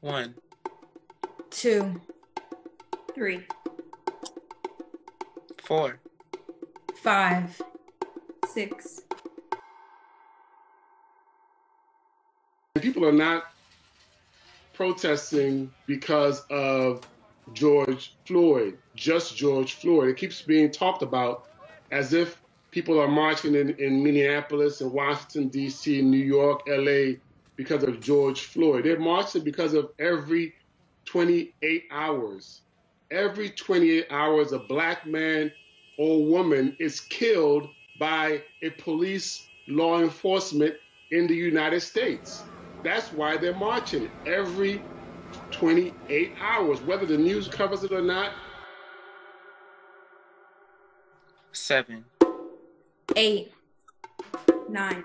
One, two, Three. four, five, Six. People are not protesting because of George Floyd, just George Floyd. It keeps being talked about as if people are marching in, in Minneapolis and Washington, D.C., New York, L.A. because of George Floyd. They're marching because of every 28 hours. Every 28 hours, a black man or woman is killed by a police law enforcement in the United States. That's why they're marching every 28 hours, whether the news covers it or not. seven, eight, Nine.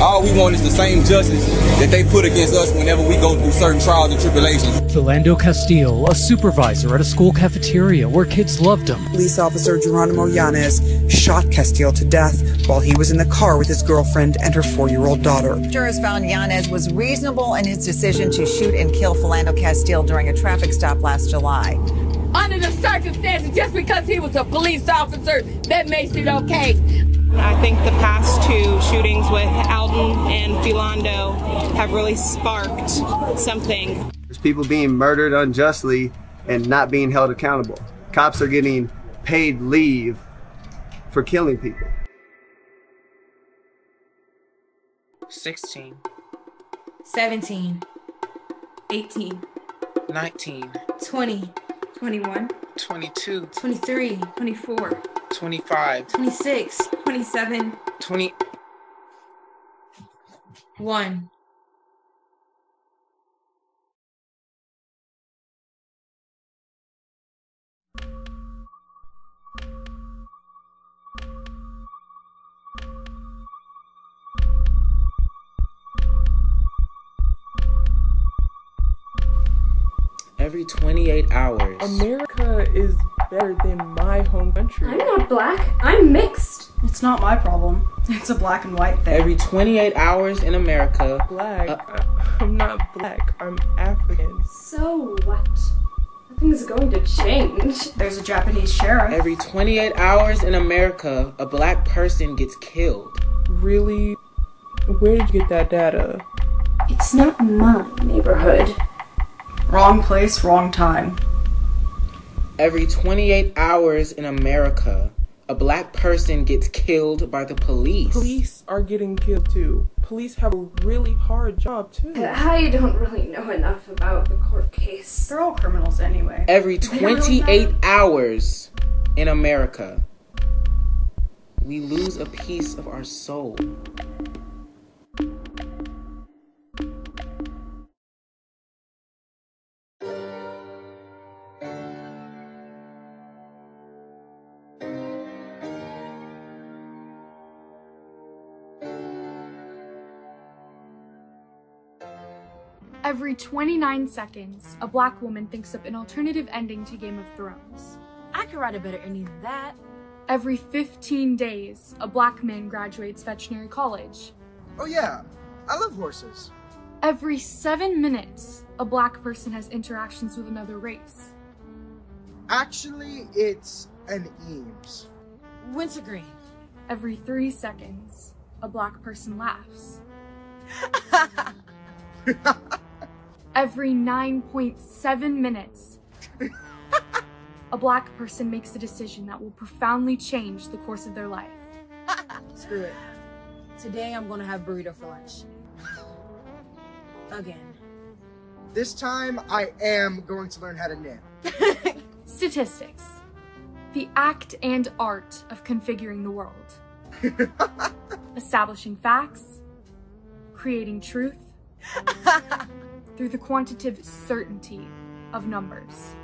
All we want is the same justice that they put against us whenever we go through certain trials and tribulations. Philando Castile, a supervisor at a school cafeteria where kids loved him. Police officer Jeronimo Yanez shot Castile to death while he was in the car with his girlfriend and her four-year-old daughter. Jurors found Yanez was reasonable in his decision to shoot and kill Philando Castile during a traffic stop last July. Under the circumstances, just because he was a police officer, that makes it okay. I think the past two shootings with Alton and Philando have really sparked something. There's people being murdered unjustly and not being held accountable. Cops are getting paid leave for killing people. sixteen, seventeen, Eighteen. nineteen, twenty, Twenty-one. twenty-two, twenty-three, Twenty-four. twenty-five, twenty-six, Twenty-seven. twenty. one. Every 28 hours. America is better than my home country. I'm not black. I'm mixed. It's not my problem. It's a black and white thing. Every 28 hours in America. Black. Uh, I'm not black. I'm African. So what? Nothing's going to change. There's a Japanese sheriff. Every 28 hours in America, a black person gets killed. Really? Where did you get that data? It's not my neighborhood. Wrong place, wrong time. Every 28 hours in America, a black person gets killed by the police. Police are getting killed too. Police have a really hard job too. I don't really know enough about the court case. They're all criminals anyway. Every 28 hours in America, we lose a piece of our soul. Every 29 seconds, a black woman thinks up an alternative ending to Game of Thrones. I could write a better ending than that. Every 15 days, a black man graduates veterinary college. Oh yeah, I love horses. Every seven minutes, a black person has interactions with another race. Actually, it's an Eames. Wintergreen. Every three seconds, a black person laughs. Every 9.7 minutes, a black person makes a decision that will profoundly change the course of their life. Screw it. Today I'm gonna have burrito for lunch. Again. This time, I am going to learn how to knit. Statistics. The act and art of configuring the world. Establishing facts. Creating truth. Through the quantitative certainty of numbers.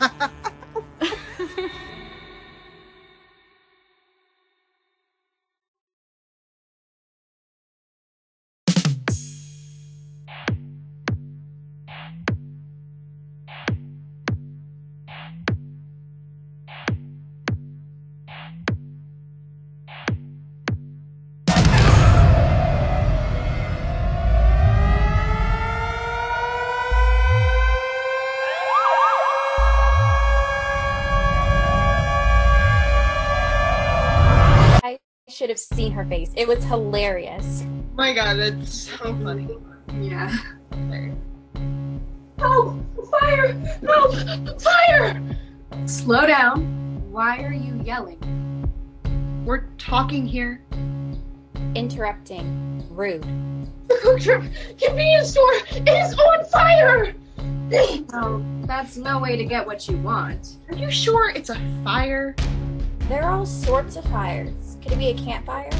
seen her face. It was hilarious. my god, that's so funny. Yeah. Oh, fire! No, fire! Slow down. Why are you yelling? We're talking here. Interrupting. Rude. The QuikTrip convenience store is on fire! Oh, that's no way to get what you want. Are you sure it's a fire? There are all sorts of fires. Could it be a campfire?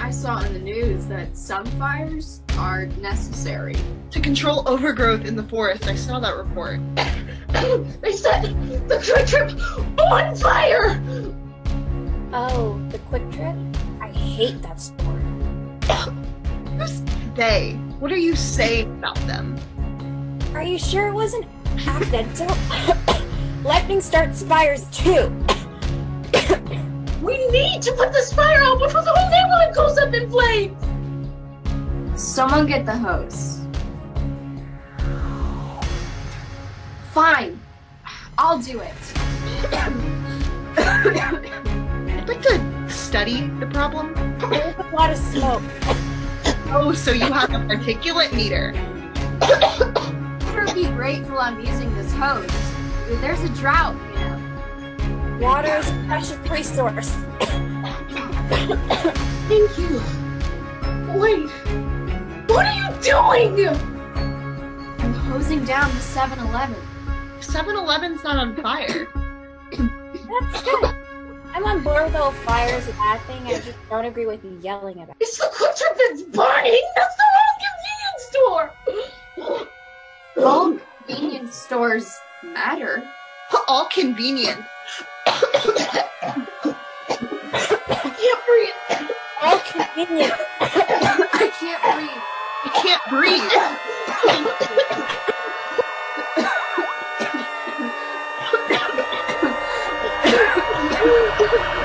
I saw in the news that some fires are necessary. To control overgrowth in the forest, I saw that report. they set the QuikTrip on fire! Oh, the quick trip? I hate that sport. Who's they? What are you saying about them? Are you sure it wasn't accidental? Lightning starts fires too. We need to put this fire out before the whole neighborhood goes up in flames! Someone get the hose. Fine. I'll do it. I'd like to study the problem. There's a lot of smoke. Oh, so you have a particulate meter. It would be grateful I'm using this hose. There's a drought, you know. Water is a precious resource. Thank you. Wait. What are you doing? I'm hosing down the 7 Eleven. 7 Eleven's not on fire. That's good. I'm on board with the whole fire is a bad thing. I just don't agree with you yelling about it. It's the QuikTrip that's burning! That's the wrong convenience store! All convenience stores matter. All convenient. I can't breathe. All convenient. I can't breathe. I can't breathe.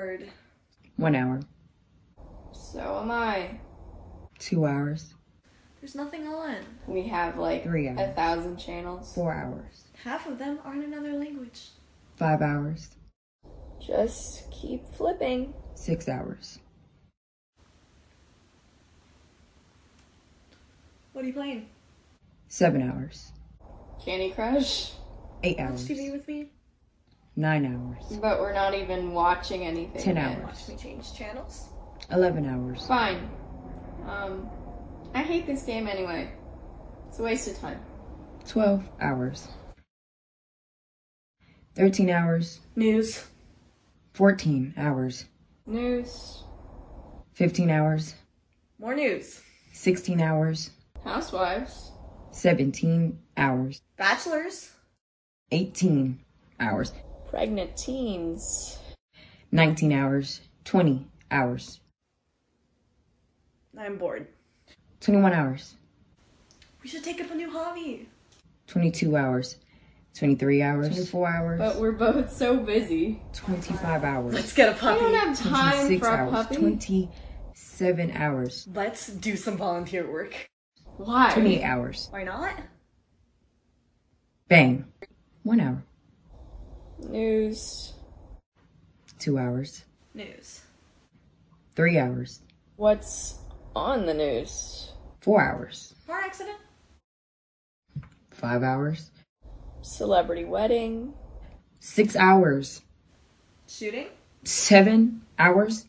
bored. One hour. So am I. Two hours. There's nothing on. We have like Three a thousand channels. Four hours. Half of them are in another language. Five hours. Just keep flipping. Six hours. What are you playing? Seven hours. Candy Crush. Eight hours. Watch hours. TV with me. Nine hours. But we're not even watching anything. Ten yet. hours. Watch me change channels. Eleven hours. Fine. Um, I hate this game anyway. It's a waste of time. Twelve hours. Thirteen hours. News. Fourteen hours. News. Fifteen hours. More news. Sixteen hours. Housewives. Seventeen hours. Bachelors. Eighteen hours. Pregnant teens. Nineteen hours. Twenty hours. I'm bored. Twenty-one hours. We should take up a new hobby. Twenty-two hours. 23 hours, 24 hours, But we're both so busy. 25 hours. Let's get a puppy. We don't have time 26 for a hours, puppy. 27 hours, Let's do some volunteer work. Why? 28 hours. Why not? Bang. One hour, News. two hours, News. three hours, What's on the news? four hours, Car accident? five hours, Celebrity wedding. six hours, Shooting? seven hours,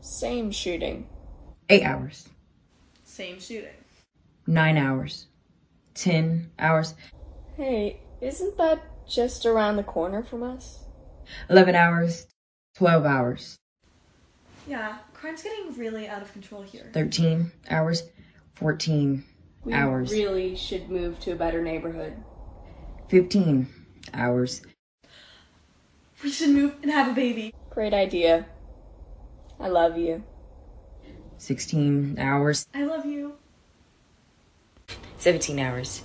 Same shooting. eight hours, Same shooting. nine hours, ten hours, Hey, isn't that just around the corner from us? 11 hours, 12 hours, Yeah, crime's getting really out of control here. 13 hours, 14 We hours, really should move to a better neighborhood. 15 hours, We should move and have a baby. Great idea. I love you. 16 hours, I love you. 17 hours,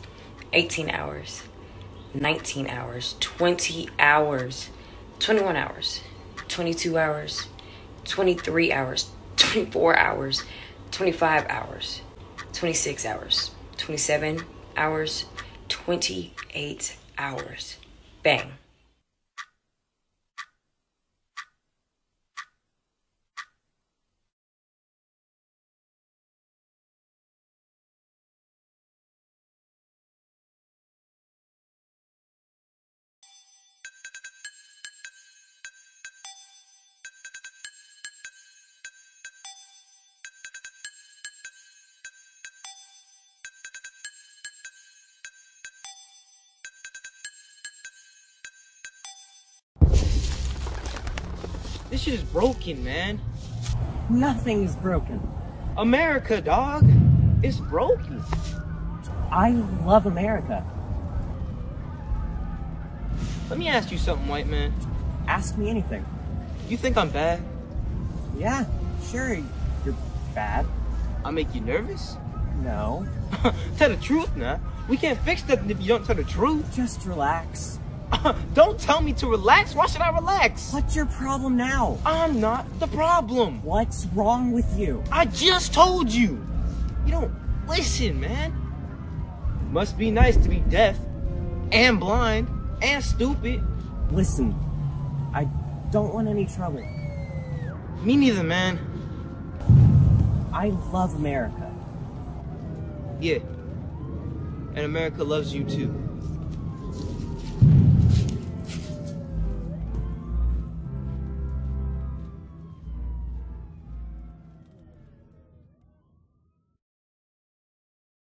18 hours, 19 hours, 20 hours, 21 hours, 22 hours, 23 hours, 24 hours, 25 hours, 26 hours, 27 hours, 28 hours. Bang. Is broken, man. Nothing is broken. America, dog. It's broken. I love America. Let me ask you something, white man. Ask me anything. You think I'm bad? Yeah, sure, you're bad. I make you nervous? No. tell the truth now. We can't fix nothing if you don't tell the truth. Just relax. don't tell me to relax. Why should I relax? What's your problem now? I'm not the problem. What's wrong with you? I just told you. You don't listen, man. Must be nice to be deaf and blind and stupid. Listen, I don't want any trouble. Me neither, man. I love America. Yeah. And America loves you too.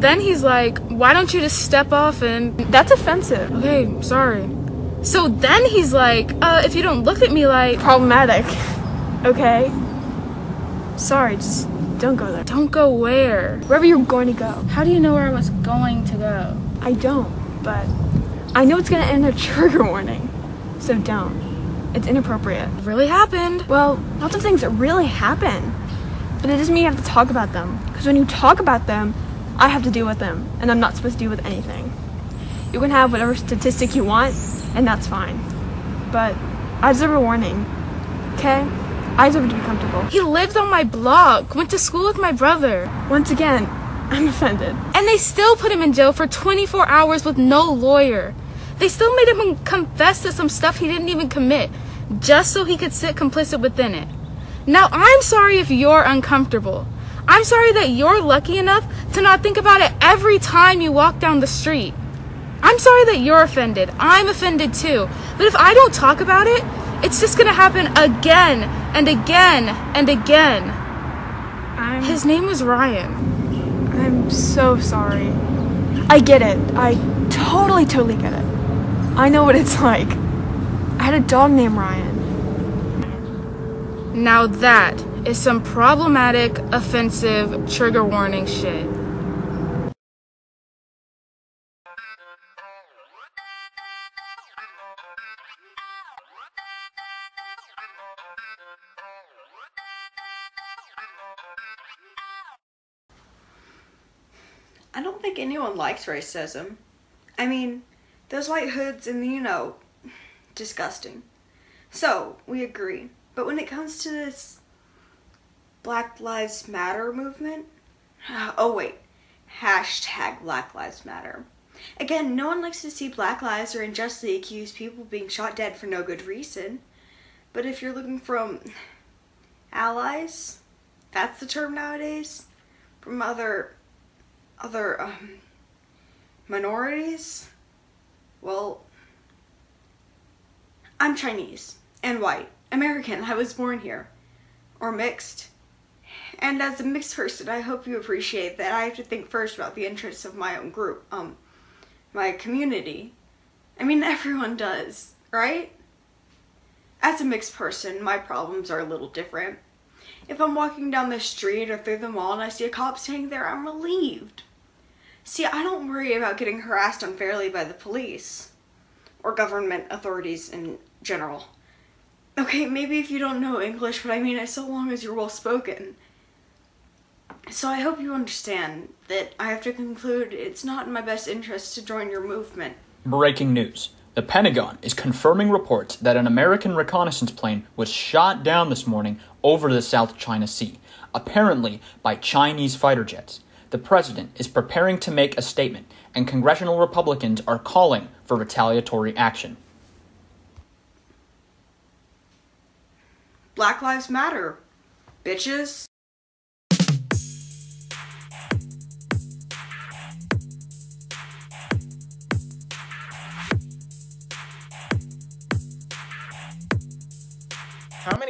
Then he's like, why don't you just step off and. That's offensive. Okay, sorry. So then he's like, uh, if you don't look at me like. Problematic. Okay? Sorry, just don't go there. Don't go where? Wherever you're going to go. How do you know where I was going to go? I don't, but I know it's gonna end a trigger warning. So don't. It's inappropriate. It really happened. Well, lots of things that really happen. But it doesn't mean you have to talk about them. Because when you talk about them, I have to deal with them, and I'm not supposed to deal with anything. You can have whatever statistic you want, and that's fine. But I deserve a warning. Okay? I deserve to be comfortable. He lived on my block, went to school with my brother. Once again, I'm offended. And they still put him in jail for 24 hours with no lawyer. They still made him confess to some stuff he didn't even commit, just so he could sit complicit within it. Now, I'm sorry if you're uncomfortable. I'm sorry that you're lucky enough to not think about it every time you walk down the street. I'm sorry that you're offended. I'm offended too. But if I don't talk about it, it's just gonna happen again and again and again. His name was Ryan. I'm so sorry. I get it. I totally, totally get it. I know what it's like. I had a dog named Ryan. Now that is some problematic, offensive, trigger warning shit. I don't think anyone likes racism. I mean, those white hoods and, you know, disgusting. So, we agree. But when it comes to this Black Lives Matter movement, oh wait, hashtag Black Lives Matter. Again, no one likes to see black lives or unjustly accused people being shot dead for no good reason. But if you're looking from allies, that's the term nowadays, from other other um, minorities, well, I'm Chinese and white, American. I was born here, or mixed. And as a mixed person, I hope you appreciate that I have to think first about the interests of my own group, um, my community. I mean, everyone does, right? As a mixed person, my problems are a little different. If I'm walking down the street or through the mall and I see a cop standing there, I'm relieved. See, I don't worry about getting harassed unfairly by the police or government authorities in general. Okay, maybe if you don't know English, but I mean, as so long as you're well spoken. So I hope you understand that I have to conclude it's not in my best interest to join your movement. Breaking news. The Pentagon is confirming reports that an American reconnaissance plane was shot down this morning over the South China Sea, apparently by Chinese fighter jets. The president is preparing to make a statement, and congressional Republicans are calling for retaliatory action. Black Lives Matter, bitches.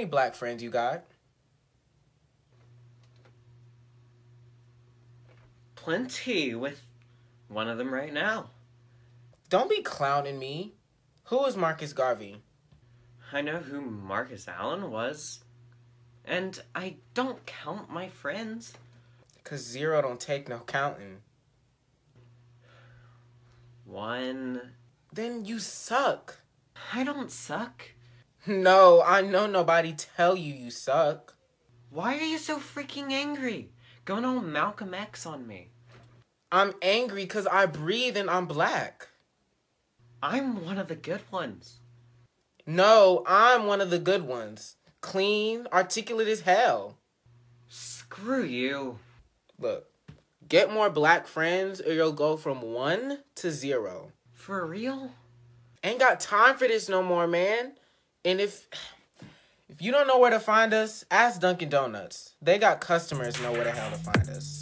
Many black friends you got? Plenty, with one of them right now. Don't be clowning me. Who is Marcus Garvey? I know who Marcus Allen was. And I don't count my friends. Cause zero don't take no counting. One. Then you suck. I don't suck. No, I know nobody tell you you suck. Why are you so freaking angry? Going all Malcolm X on me. I'm angry because I breathe and I'm black. I'm one of the good ones. No, I'm one of the good ones. Clean, articulate as hell. Screw you. Look, get more black friends or you'll go from one to zero. For real? Ain't got time for this no more, man. And if if you don't know where to find us, ask Dunkin' Donuts. They got customers know where the hell to find us.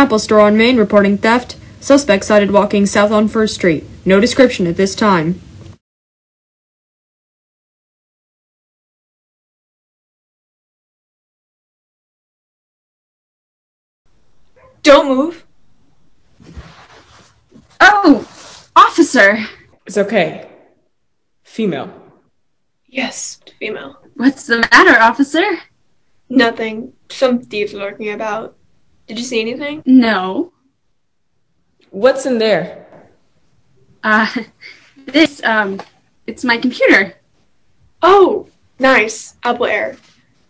Apple Store on Main reporting theft. Suspect sighted walking south on First Street. No description at this time. Don't move. Oh, officer. It's okay. Female. Yes, female. What's the matter, officer? Nothing. Some thieves lurking about. Did you see anything? No. What's in there? Uh, this, um, it's my computer. Oh, nice. Apple Air.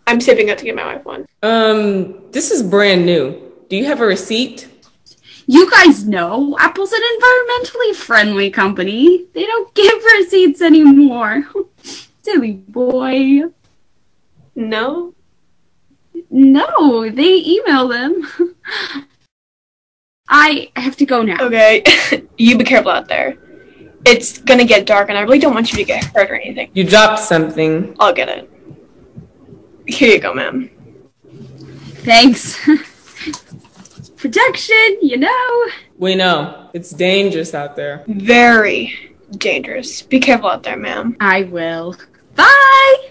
I'm saving up to get my wife one. Um, this is brand new. Do you have a receipt? You guys know Apple's an environmentally friendly company. They don't give receipts anymore. Silly boy. No? No, they email them. I have to go now. Okay, you be careful out there. It's gonna get dark, and I really don't want you to get hurt or anything. You dropped something. I'll get it. Here you go, ma'am. Thanks. Protection, you know. We know. It's dangerous out there. Very dangerous. Be careful out there, ma'am. I will. Bye!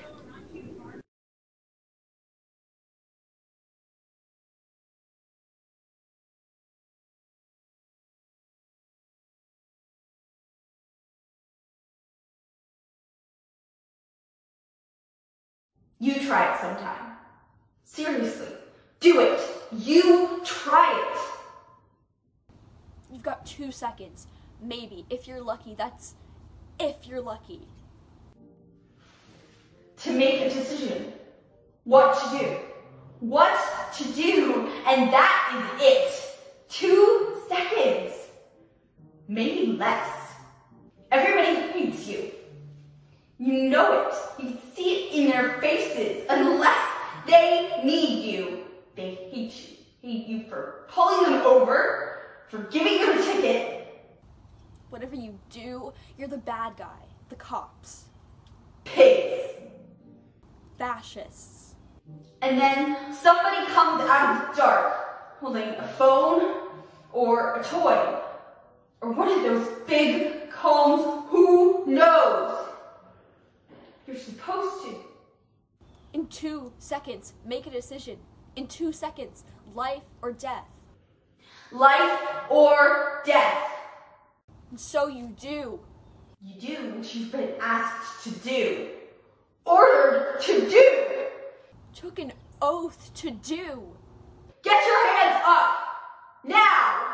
You try it sometime. Seriously. Do it. You try it. You've got two seconds. Maybe. If you're lucky, that's if you're lucky. To make a decision. What to do. What to do. And that is it. Two seconds. Maybe less. Everybody hates you. You know it. You see it in their faces. Unless they need you, they hate you. Hate you for pulling them over, for giving them a ticket. Whatever you do, you're the bad guy. The cops. Pigs. Fascists. And then somebody comes out of the dark holding a phone or a toy or one of those big combs. Who knows? You're supposed to. In two seconds, make a decision. In two seconds, life or death. Life or death. And so you do. You do what you've been asked to do. Ordered to do. Took an oath to do. Get your hands up. Now.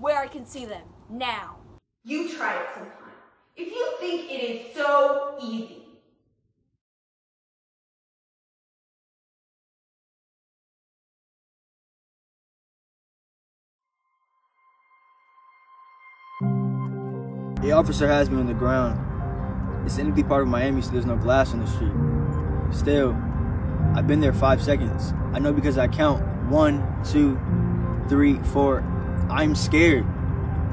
Where I can see them. Now. You try it sometime. If you think it is so easy. The officer has me on the ground. It's an empty part of Miami, so there's no glass on the street. Still, I've been there five seconds. I know because I count one, two, three, four. I'm scared.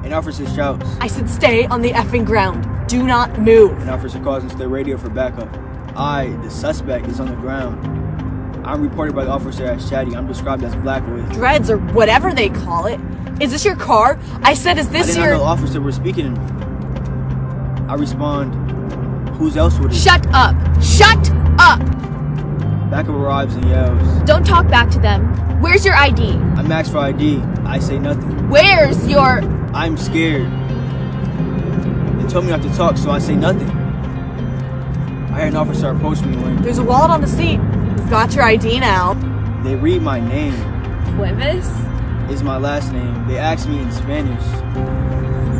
An officer shouts. I said stay on the effing ground. Do not move. An officer calls into the radio for backup. I, the suspect, is on the ground. I'm reported by the officer as chatty. I'm described as black with dreads or whatever they call it. Is this your car? I said, is I this didn't your? know the officer was speaking. I respond, who's else would it? Shut up! Shut up! Backup arrives and yells. Don't talk back to them. Where's your ID? I'm asked for ID. I say nothing. Where's your? I'm scared. They told me not to talk, so I say nothing. I hear an officer approach me when There's a wallet on the seat. Got your ID now. they read my name. Cuevas? Is my last name. They ask me in Spanish.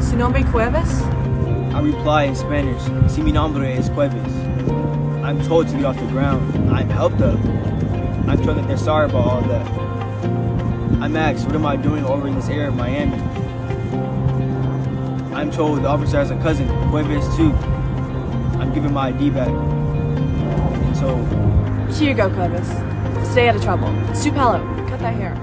Su nombre Cuevas? I reply in Spanish. Si mi nombre es Cuevas. I'm told to get off the ground. I'm helped up. I'm told that they're sorry about all that. I'm asked, what am I doing over in this area of Miami? I'm told the officer has a cousin, Cuevas too. I'm giving my ID back. And so, Here you go, Cuevas. Stay out of trouble. Stu Palo, cut that hair.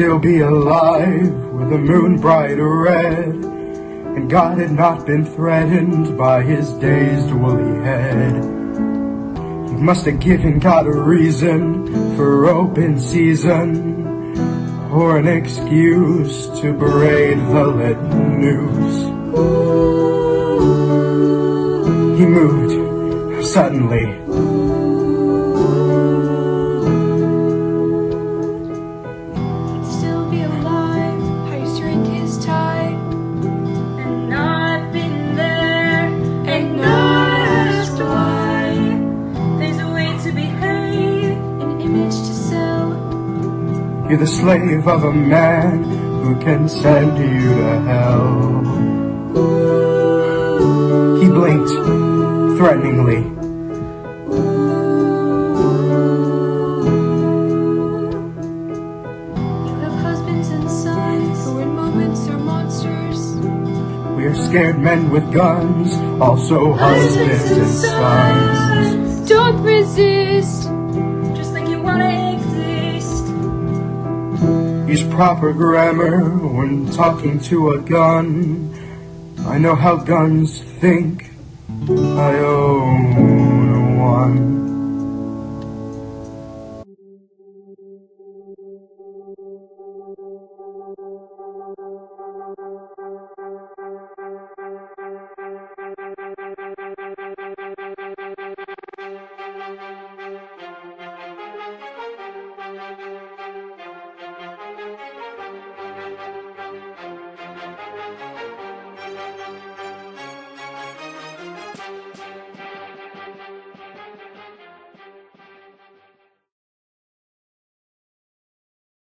Still be alive with the moon brighter red, and God had not been threatened by his dazed woolly head. He must have given God a reason for open season, or an excuse to braid the lead news. He moved suddenly. slave of a man who can send you to hell. He blinked threateningly. We are scared men with guns, also husbands, husbands and, sons. and sons. Don't resist. Proper grammar when talking to a gun. I know how guns think. I own one.